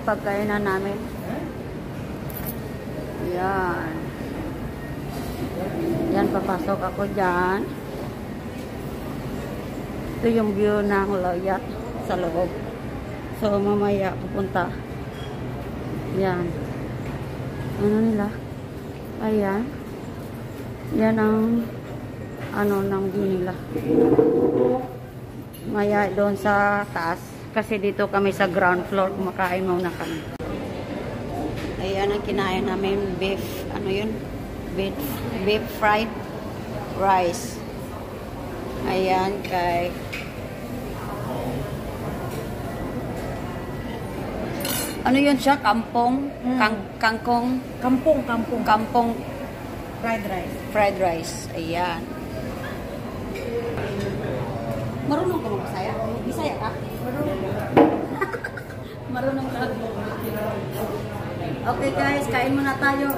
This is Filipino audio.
Yan ang pagkainan namin. Yan. Yan, papasok ako dyan. Ito yung view ng loyat sa loob. So, mamaya pupunta. Yan. Ano nila? Ayan. Yan ang ano ng view nila. Maya doon sa taas. Kasi dito kami sa ground floor. Kumakain muna kami. Ayan ang kinain namin. Beef. Ano yun? Beef, beef fried rice. Ayan kay Ano yun siya? Kampong? Mm. Kang, kangkong? Kampung, kampung. Kampong Fried rice. fried rice. Ayan. Marunong ka magbisaya? Bisaya ka? Marunong. Marunong ka. Okay guys, kain muna tayo.